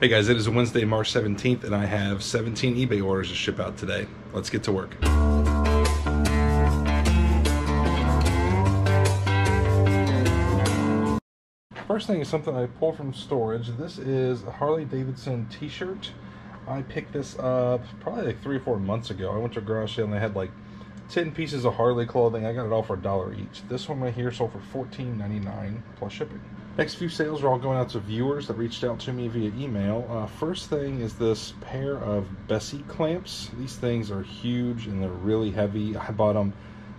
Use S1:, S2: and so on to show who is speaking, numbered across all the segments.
S1: Hey guys, it is Wednesday, March 17th, and I have 17 eBay orders to ship out today. Let's get to work. First thing is something I pulled from storage. This is a Harley Davidson t-shirt. I picked this up probably like three or four months ago. I went to a garage sale and they had like 10 pieces of Harley clothing. I got it all for a dollar each. This one right here sold for $14.99 plus shipping. Next few sales are all going out to viewers that reached out to me via email. Uh, first thing is this pair of Bessey clamps. These things are huge and they're really heavy. I bought them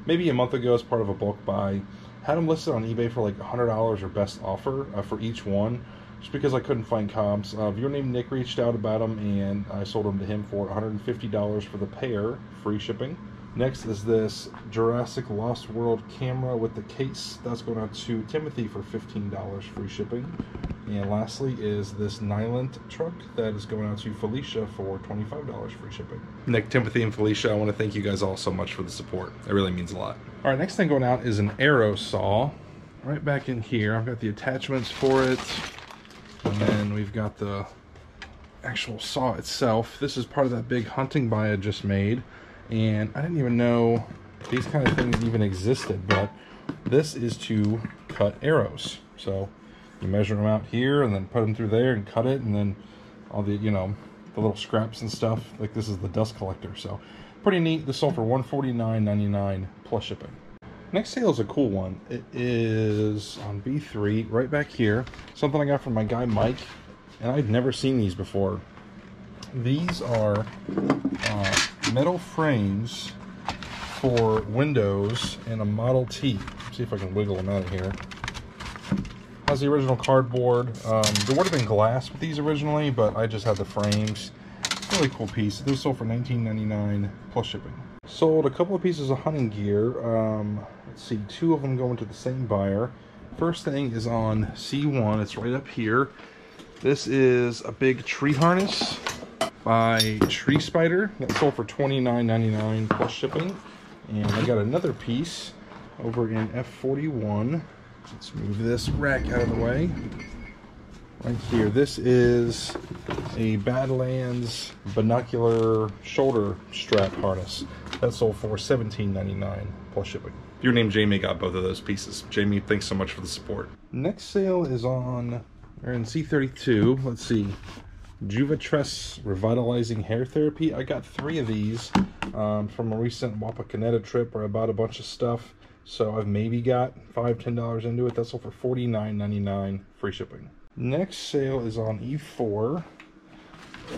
S1: maybe a month ago as part of a bulk buy. Had them listed on eBay for like $100 or best offer uh, for each one, just because I couldn't find comps. Uh, viewer named Nick reached out about them, and I sold them to him for $150 for the pair, free shipping. Next is this Jurassic Lost World camera with the case. That's going out to Timothy for $15 free shipping. And lastly is this Nylint truck that is going out to Felicia for $25 free shipping. Nick, Timothy, and Felicia, I want to thank you guys all so much for the support. It really means a lot. All right, next thing going out is an arrow saw. Right back in here, I've got the attachments for it. And then we've got the actual saw itself. This is part of that big hunting buy I just made and I didn't even know these kind of things even existed but this is to cut arrows. So you measure them out here and then put them through there and cut it and then all the you know the little scraps and stuff. Like this is the dust collector. So pretty neat. This sold for 149.99 plus shipping. Next sale is a cool one. It is on b3 right back here. Something i got from my guy mike and I've never seen these before these are uh, metal frames for windows and a Model T. Let's see if I can wiggle them out of here. Has the original cardboard. Um, there would have been glass with these originally, but I just had the frames. Really cool piece. This sold for $19.99 plus shipping. Sold a couple of pieces of hunting gear. Um, let's see, two of them going to the same buyer. First thing is on C1. It's right up here. This is a big tree harness by Tree Spider that sold for $29.99 plus shipping. And I got another piece over in F41. Let's move this rack out of the way. Right here, this is a Badlands binocular shoulder strap harness. That sold for $17.99 plus shipping. Your name Jamie got both of those pieces. Jamie, thanks so much for the support. Next sale is on, we're in C32. Let's see. Juvatress Revitalizing Hair Therapy. I got three of these um, from a recent Wapakoneta trip where I bought a bunch of stuff. So I've maybe got five, ten dollars into it. That's all for $49.99 free shipping. Next sale is on E4.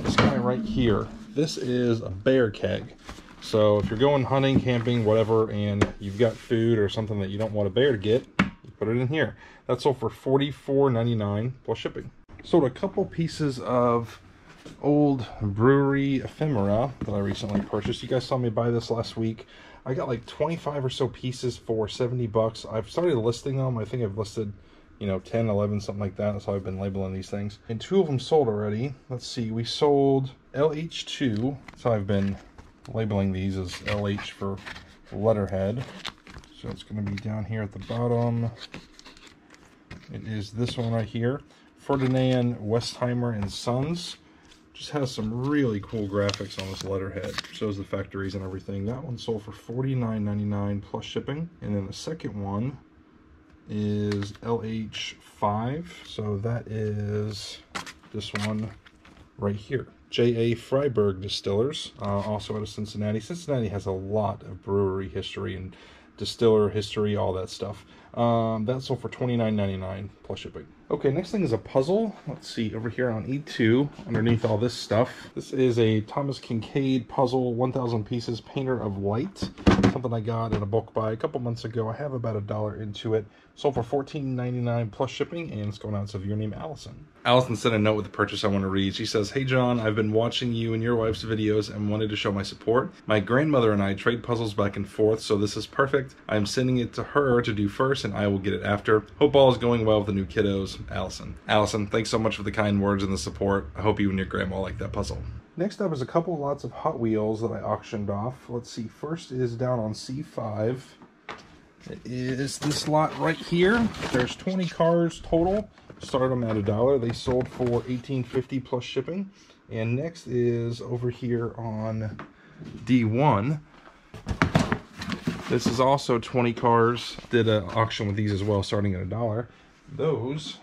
S1: This guy right here. This is a bear keg. So if you're going hunting, camping, whatever, and you've got food or something that you don't want a bear to get, you put it in here. That's all for $44.99 plus shipping sold a couple pieces of old brewery ephemera that I recently purchased. You guys saw me buy this last week. I got like 25 or so pieces for 70 bucks. I've started listing them. I think I've listed, you know, 10, 11, something like that. That's how I've been labeling these things. And two of them sold already. Let's see. We sold LH2. So I've been labeling these as LH for letterhead. So it's going to be down here at the bottom. It is this one right here. Ferdinand Westheimer and Sons. Just has some really cool graphics on this letterhead. Shows the factories and everything. That one sold for $49.99 plus shipping. And then the second one is LH5. So that is this one right here. J.A. Freiberg Distillers, uh, also out of Cincinnati. Cincinnati has a lot of brewery history and distiller history, all that stuff. Um, that sold for $29.99 plus shipping. Okay, next thing is a puzzle. Let's see, over here on E2, underneath all this stuff. This is a Thomas Kinkade puzzle, 1,000 pieces, Painter of Light. Something I got in a bulk buy a couple months ago. I have about a dollar into it. Sold for $14.99 plus shipping, and it's going out to your name, Allison. Allison sent a note with the purchase I want to read. She says, Hey John, I've been watching you and your wife's videos and wanted to show my support. My grandmother and I trade puzzles back and forth, so this is perfect. I'm sending it to her to do first, and I will get it after. Hope all is going well with the new kiddos. Allison. Allison, thanks so much for the kind words and the support. I hope you and your grandma like that puzzle. Next up is a couple lots of Hot Wheels that I auctioned off. Let's see, first is down on C5. It is this lot right here. There's 20 cars total. Started them at a dollar. They sold for 18.50 plus shipping. And next is over here on D1. This is also 20 cars. Did an auction with these as well, starting at a dollar. Those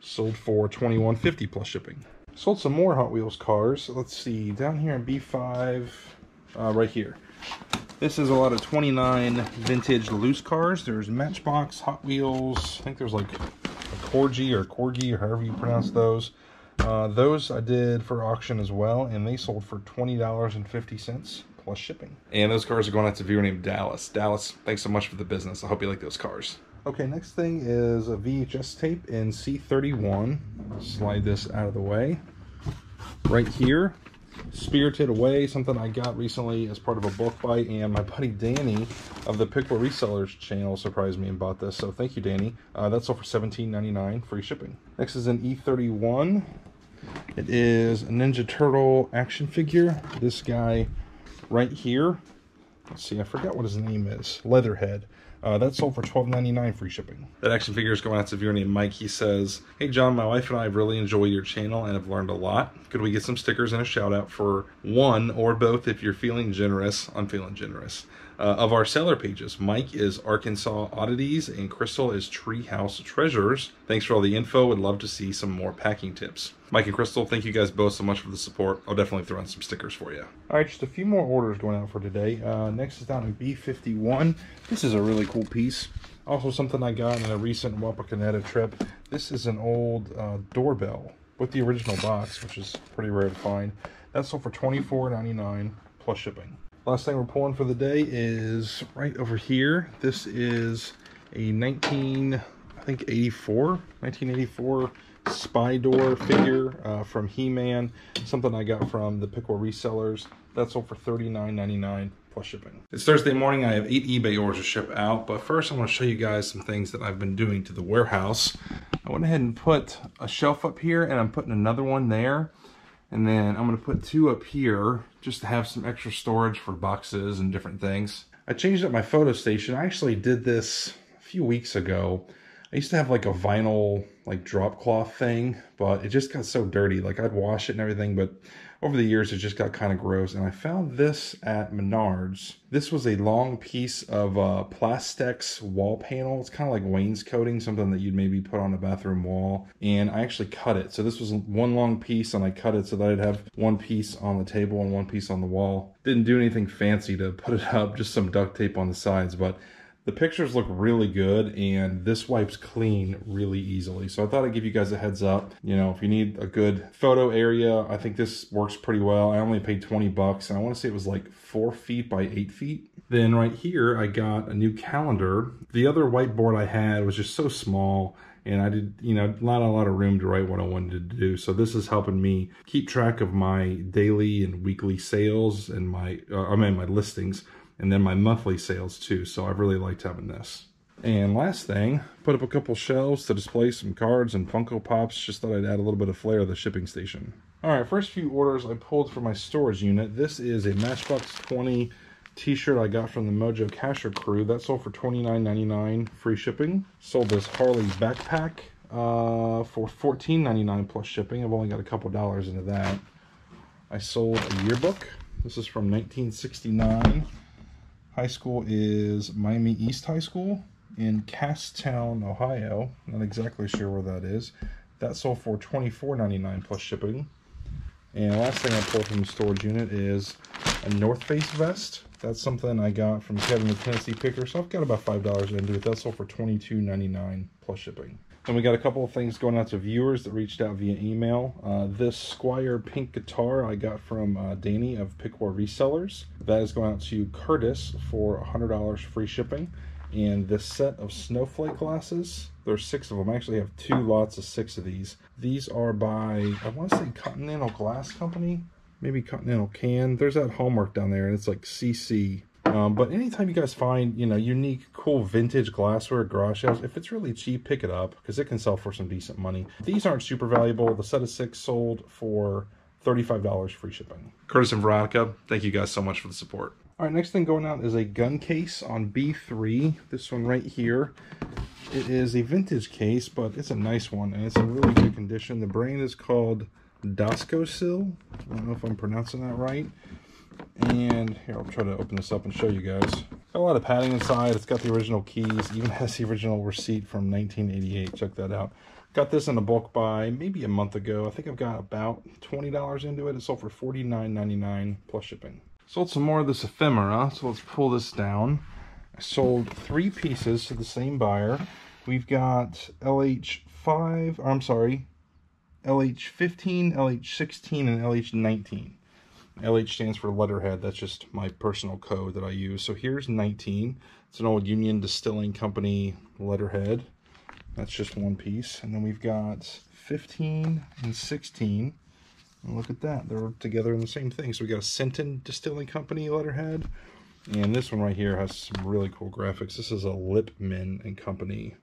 S1: sold for 21.50 plus shipping. Sold some more Hot Wheels cars. Let's see, down here in B5, uh, right here. This is a lot of 29 vintage loose cars. There's Matchbox, Hot Wheels. I think there's like Corgi or Corgi or however you pronounce those. Uh, those I did for auction as well, and they sold for $20.50 plus shipping. And those cars are going out to a viewer named Dallas. Dallas, thanks so much for the business. I hope you like those cars. Okay, next thing is a VHS tape in C31. Slide this out of the way. Right here, Spirited Away, something I got recently as part of a book buy, and my buddy Danny of the Pickle Resellers channel surprised me and bought this, so thank you, Danny. Uh, that's all for $17.99, free shipping. Next is an E31. It is a Ninja Turtle action figure. This guy right here. Let's see, I forgot what his name is. Leatherhead. Uh, that sold for $12.99 free shipping. That action figure is going out to a viewer named Mike. He says, Hey John, my wife and I really enjoy your channel and have learned a lot. Could we get some stickers and a shout out for one or both if you're feeling generous? I'm feeling generous uh, of our seller pages. Mike is Arkansas Oddities and Crystal is Treehouse Treasures. Thanks for all the info. Would love to see some more packing tips. Mike and Crystal, thank you guys both so much for the support. I'll definitely throw in some stickers for you. All right, just a few more orders going out for today. Uh, next is down in B51. This is a really cool piece. Also something I got in a recent Wapakoneta trip. This is an old uh, doorbell with the original box, which is pretty rare to find. That's sold for $24.99 plus shipping. Last thing we're pulling for the day is right over here. This is a 19, I think 84, 1984 Spydor figure uh, from He-Man. Something I got from the Pickle resellers. That's sold for $39.99 plus shipping. It's Thursday morning. I have eight eBay orders to ship out. But first I want to show you guys some things that I've been doing to the warehouse. I went ahead and put a shelf up here and I'm putting another one there. And then I'm gonna put two up here just to have some extra storage for boxes and different things. I changed up my photo station. I actually did this a few weeks ago. I used to have like a vinyl like drop cloth thing, but it just got so dirty. Like I'd wash it and everything, but over the years it just got kind of gross. And I found this at Menards. This was a long piece of uh, Plastex wall panel. It's kind of like wainscoting, something that you'd maybe put on a bathroom wall. And I actually cut it. So this was one long piece and I cut it so that I'd have one piece on the table and one piece on the wall. Didn't do anything fancy to put it up, just some duct tape on the sides, but the pictures look really good and this wipes clean really easily. So I thought I'd give you guys a heads up. You know, if you need a good photo area, I think this works pretty well. I only paid 20 bucks and I want to say it was like four feet by eight feet. Then right here, I got a new calendar. The other whiteboard I had was just so small and I did, you know, not a lot of room to write what I wanted to do. So this is helping me keep track of my daily and weekly sales and my, uh, I mean, my listings and then my monthly sales too. So I've really liked having this. And last thing, put up a couple shelves to display some cards and Funko Pops. Just thought I'd add a little bit of flair to the shipping station. All right, first few orders I pulled for my storage unit. This is a Matchbox 20 t-shirt I got from the Mojo Casher crew. That sold for $29.99 free shipping. Sold this Harley backpack uh, for $14.99 plus shipping. I've only got a couple dollars into that. I sold a yearbook. This is from 1969. High school is Miami East High School in Casstown, Ohio. Not exactly sure where that is. That sold for $24.99 plus shipping. And last thing I pulled from the storage unit is a North Face vest. That's something I got from Kevin the Tennessee Picker. So I've got about $5 into it. That sold for $22.99 plus shipping. And we got a couple of things going out to viewers that reached out via email. Uh, this Squier pink guitar I got from uh, Danny of Pickwar Resellers. That is going out to Curtis for $100 free shipping. And this set of snowflake glasses, there's six of them. I actually have two lots of six of these. These are by, I want to say Continental Glass Company, maybe Continental Can. There's that hallmark down there, and it's like CC um, but anytime you guys find, you know, unique, cool vintage glassware garage sales, if it's really cheap, pick it up because it can sell for some decent money. These aren't super valuable. The set of six sold for $35 free shipping. Curtis and Veronica, thank you guys so much for the support. All right, next thing going out is a gun case on B3. This one right here. It is a vintage case, but it's a nice one, and it's in really good condition. The brand is called Doskocil. I don't know if I'm pronouncing that right. And here, I'll try to open this up and show you guys. Got a lot of padding inside. It's got the original keys. Even has the original receipt from 1988. Check that out. Got this in a bulk buy maybe a month ago. I think I've got about $20 into it. It sold for $49.99 plus shipping. Sold some more of this ephemera, so let's pull this down. I sold three pieces to the same buyer. We've got LH5, I'm sorry, LH15, LH16, and LH19. LH stands for letterhead. That's just my personal code that I use. So here's 19. It's an old Union Distilling Company letterhead. That's just one piece. And then we've got 15 and 16. And look at that. They're together in the same thing. So we got a Sinton Distilling Company letterhead. And this one right here has some really cool graphics. This is a Lippmann and Company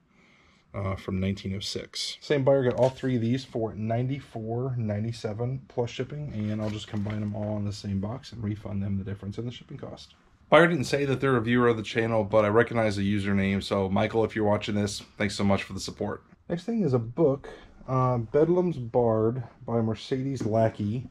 S1: uh, from 1906. Same buyer got all three of these for 94.97 plus shipping, and I'll just combine them all in the same box and refund them the difference in the shipping cost. Buyer didn't say that they're a viewer of the channel, but I recognize the username. So, Michael, if you're watching this, thanks so much for the support. Next thing is a book, uh, Bedlam's Bard by Mercedes Lackey.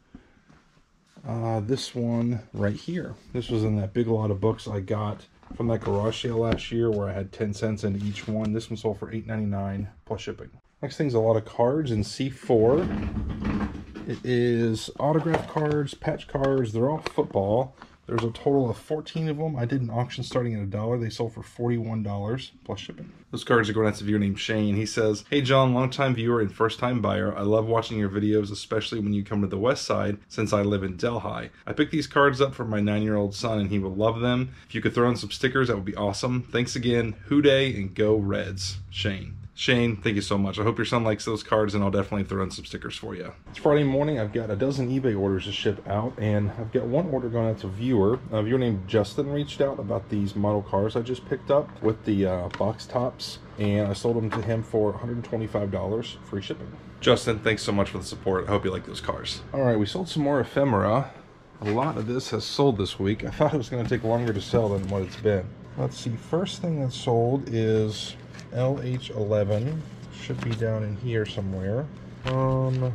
S1: Uh, this one right here. This was in that big lot of books I got from that garage sale last year where I had 10 cents in each one. This one sold for $8.99 plus shipping. Next thing's a lot of cards in C4. It is autograph cards, patch cards. They're all football. There's a total of 14 of them. I did an auction starting at a dollar. They sold for $41 plus shipping. Those cards are going out to a viewer named Shane. He says, Hey John, longtime viewer and first time buyer. I love watching your videos, especially when you come to the west side since I live in Delhi. I picked these cards up for my nine year old son and he will love them. If you could throw in some stickers, that would be awesome. Thanks again. Who Dey and go Reds. Shane. Shane, thank you so much. I hope your son likes those cards, and I'll definitely throw in some stickers for you. It's Friday morning. I've got a dozen eBay orders to ship out, and I've got one order going out to a viewer. A viewer named Justin reached out about these model cars I just picked up with the uh, box tops, and I sold them to him for $125 free shipping. Justin, thanks so much for the support. I hope you like those cars. All right, we sold some more ephemera. A lot of this has sold this week. I thought it was going to take longer to sell than what it's been. Let's see, first thing that sold is LH11 should be down in here somewhere. Um,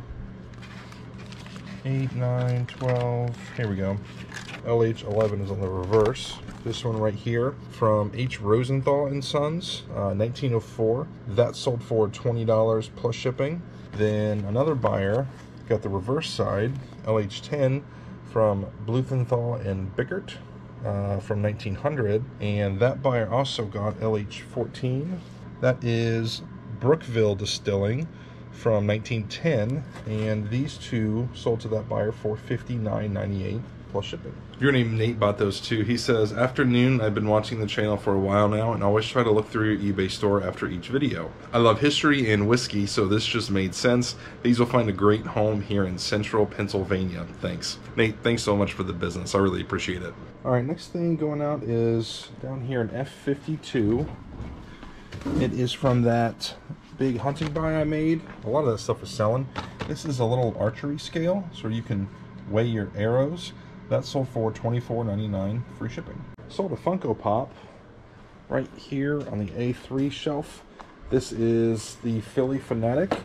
S1: 8, 9, 12, here we go. LH11 is on the reverse. This one right here from H. Rosenthal and Sons, uh, 1904. That sold for $20 plus shipping. Then another buyer got the reverse side, LH10 from Bluethenthal and Bickert uh, from 1900. And that buyer also got LH14 that is Brookville Distilling from 1910, and these two sold to that buyer for $59.98 plus shipping. Your name Nate bought those too. He says, Afternoon, I've been watching the channel for a while now and always try to look through your eBay store after each video. I love history and whiskey, so this just made sense. These will find a great home here in central Pennsylvania. Thanks. Nate, thanks so much for the business. I really appreciate it. All right, next thing going out is down here in F52. It is from that big hunting buy I made. A lot of that stuff is selling. This is a little archery scale, so you can weigh your arrows. That sold for $24.99 free shipping. Sold a Funko Pop right here on the A3 shelf. This is the Phillie Phanatic.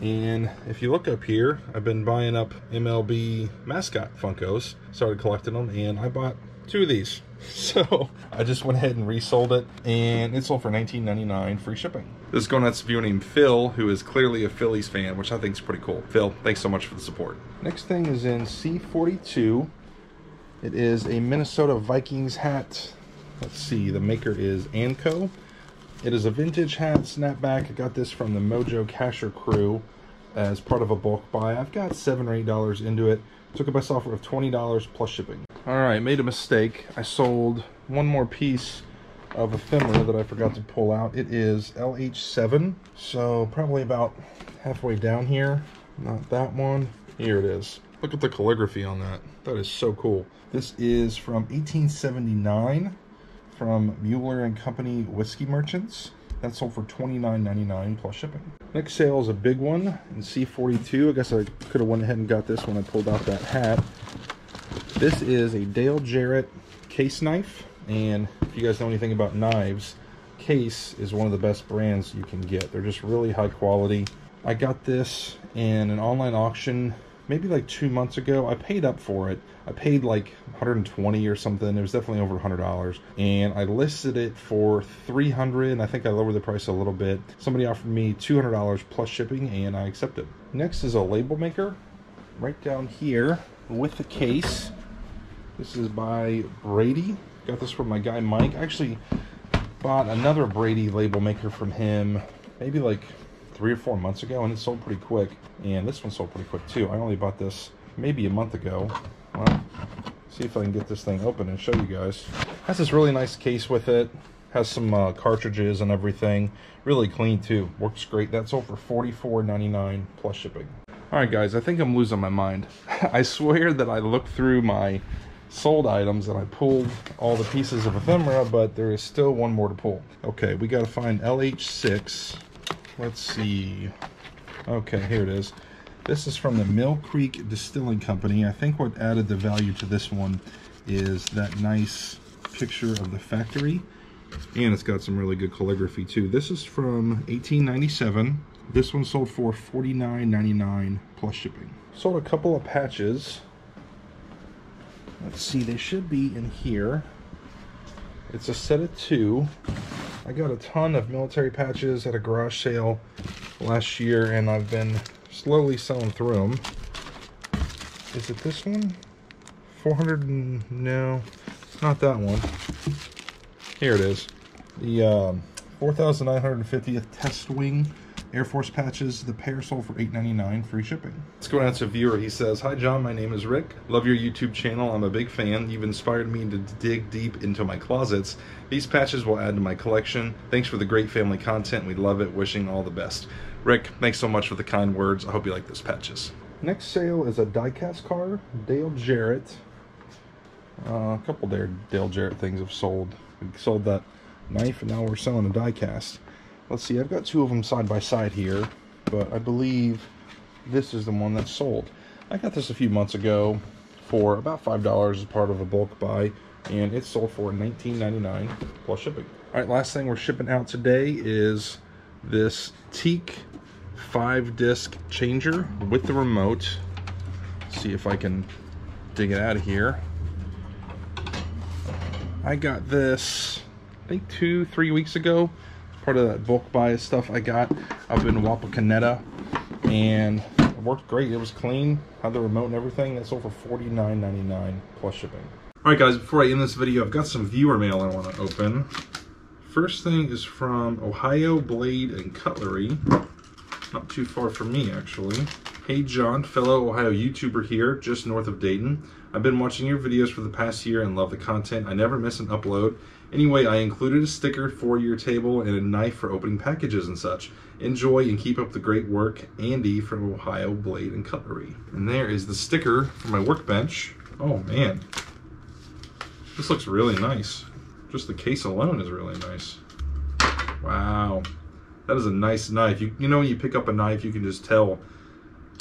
S1: And if you look up here, I've been buying up MLB mascot Funkos. Started collecting them, and I bought two of these. So I just went ahead and resold it, and it sold for $19.99 free shipping. This is going out to a viewer named Phil, who is clearly a Phillies fan, which I think is pretty cool. Phil, thanks so much for the support. Next thing is in C42. It is a Minnesota Vikings hat. Let's see, the maker is Anco. It is a vintage hat, snapback. I got this from the Mojo Casher crew as part of a bulk buy. I've got seven or eight dollars into it. Took it myself for $20 plus shipping. All right, made a mistake. I sold one more piece of ephemera that I forgot to pull out. It is LH7, so probably about halfway down here. Not that one. Here it is. Look at the calligraphy on that. That is so cool. This is from 1879 from Mueller and Company Whiskey Merchants. That sold for $29.99 plus shipping. Next sale is a big one in C42. I guess I could have went ahead and got this when I pulled out that hat. This is a Dale Jarrett case knife, and if you guys know anything about knives, case is one of the best brands you can get. They're just really high quality. I got this in an online auction maybe like two months ago. I paid up for it. I paid like 120 or something. It was definitely over $100. And I listed it for 300 and I think I lowered the price a little bit. Somebody offered me $200 plus shipping and I accepted. Next is a label maker right down here with the case. This is by Brady. Got this from my guy Mike. I actually bought another Brady label maker from him maybe like three or four months ago and it sold pretty quick. And this one sold pretty quick too. I only bought this maybe a month ago. Well, see if I can get this thing open and show you guys. Has this really nice case with it. Has some uh, cartridges and everything. Really clean too. Works great. That sold for $44.99 plus shipping. Alright guys, I think I'm losing my mind. I swear that I looked through my sold items and I pulled all the pieces of ephemera, but there is still one more to pull. Okay, we got to find LH6. Let's see. Okay, here it is. This is from the Mill Creek Distilling Company. I think what added the value to this one is that nice picture of the factory. And it's got some really good calligraphy too. This is from 1897. This one sold for $49.99 plus shipping. Sold a couple of patches. Let's see, they should be in here. It's a set of two. I got a ton of military patches at a garage sale last year, and I've been slowly selling through them. Is it this one? 400 and, no, It's not that one. Here it is. The um, 4,950th test wing Air Force patches, the pair sold for $8.99, free shipping. Let's go down to a viewer. He says, Hi John, my name is Rick. Love your YouTube channel. I'm a big fan. You've inspired me to dig deep into my closets. These patches will add to my collection. Thanks for the great family content. We love it. Wishing all the best. Rick, thanks so much for the kind words. I hope you like those patches. Next sale is a diecast car, Dale Jarrett. Uh, a couple there Dale Jarrett things have sold. We sold that knife and now we're selling a diecast. Let's see, I've got two of them side by side here, but I believe this is the one that's sold. I got this a few months ago for about $5 as part of a bulk buy, and it sold for $19.99 plus shipping. All right, last thing we're shipping out today is this TEAC 5-disc changer with the remote. Let's see if I can dig it out of here. I got this, I think two, three weeks ago part of that bulk buy stuff I got up in Wapakoneta. And it worked great. It was clean, had the remote and everything. That sold for $49.99 plus shipping. All right, guys, before I end this video, I've got some viewer mail I want to open. First thing is from Ohio Blade and Cutlery. Not too far from me, actually. Hey, John, fellow Ohio YouTuber here, just north of Dayton. I've been watching your videos for the past year and love the content. I never miss an upload. Anyway, I included a sticker for your table and a knife for opening packages and such. Enjoy and keep up the great work, Andy from Ohio Blade and Cutlery. And there is the sticker for my workbench. Oh man, this looks really nice. Just the case alone is really nice. Wow, that is a nice knife. You, you know when you pick up a knife, you can just tell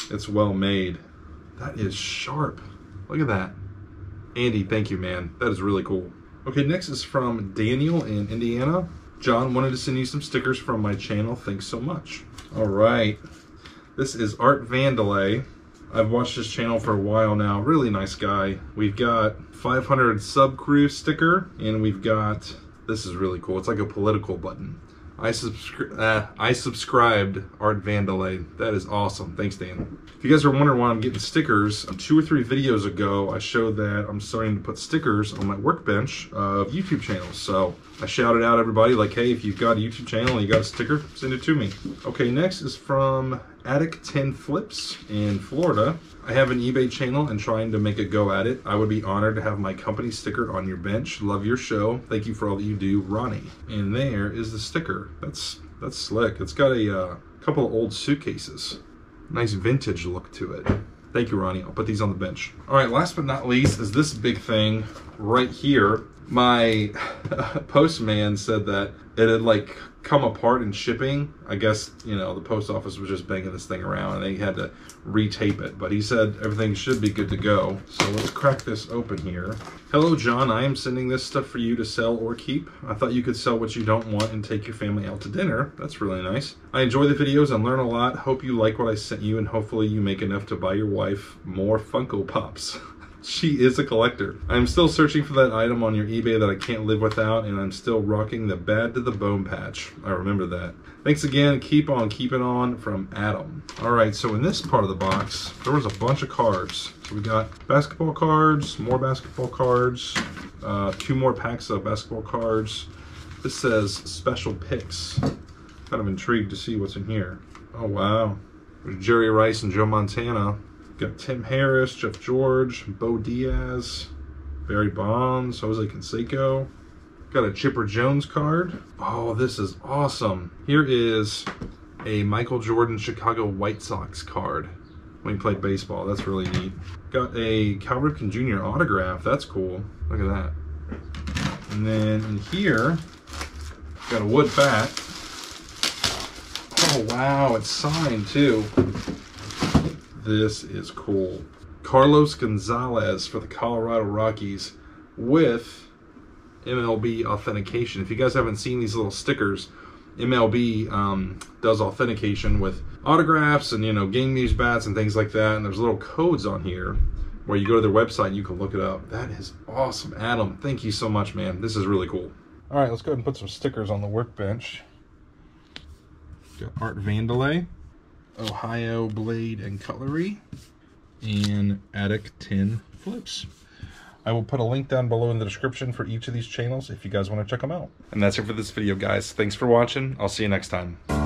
S1: it's well made. That is sharp. Look at that. Andy, thank you, man. That is really cool. Okay, next is from Daniel in Indiana. John wanted to send you some stickers from my channel. Thanks so much. All right. This is Art Vandelay. I've watched his channel for a while now. Really nice guy. We've got 500 sub crew sticker, and we've got, this is really cool. It's like a political button. I, subscri uh, I subscribed Art Vandelay. That is awesome. Thanks, Dan. If you guys are wondering why I'm getting stickers, two or three videos ago, I showed that I'm starting to put stickers on my workbench of YouTube channels. So I shouted out everybody like, hey, if you've got a YouTube channel and you got a sticker, send it to me. Okay, next is from Attic 10 Flips in Florida. I have an eBay channel and trying to make a go at it. I would be honored to have my company sticker on your bench. Love your show. Thank you for all that you do, Ronnie. And there is the sticker. That's that's slick. It's got a uh, couple of old suitcases. Nice vintage look to it. Thank you, Ronnie. I'll put these on the bench. All right, last but not least is this big thing right here. My postman said that it had like come apart in shipping. I guess, you know, the post office was just banging this thing around and they had to retape it. But he said everything should be good to go. So let's crack this open here. Hello, John. I am sending this stuff for you to sell or keep. I thought you could sell what you don't want and take your family out to dinner. That's really nice. I enjoy the videos and learn a lot. Hope you like what I sent you and hopefully you make enough to buy your wife more Funko Pops. She is a collector. I'm still searching for that item on your eBay that I can't live without, and I'm still rocking the Bad to the Bone patch. I remember that. Thanks again. Keep on keeping on from Adam. All right, so in this part of the box, there was a bunch of cards. So we got basketball cards, more basketball cards, uh, two more packs of basketball cards. This says special picks. Kind of intrigued to see what's in here. Oh, wow. There's Jerry Rice and Joe Montana. Got Tim Harris, Jeff George, Bo Diaz, Barry Bonds, Jose Canseco. Got a Chipper Jones card. Oh, this is awesome. Here is a Michael Jordan Chicago White Sox card when he played baseball. That's really neat. Got a Cal Ripken Jr. autograph. That's cool. Look at that. And then here, got a wood bat. Oh, wow. It's signed, too. This is cool. Carlos Gonzalez for the Colorado Rockies with MLB authentication. If you guys haven't seen these little stickers, MLB um, does authentication with autographs and you know game news bats and things like that. And there's little codes on here where you go to their website and you can look it up. That is awesome, Adam. Thank you so much, man. This is really cool. All right, let's go ahead and put some stickers on the workbench. Got Art Vandelay. Ohio Blade and Cutlery, and Attic 10 Flips. I will put a link down below in the description for each of these channels if you guys want to check them out. And that's it for this video, guys. Thanks for watching. I'll see you next time.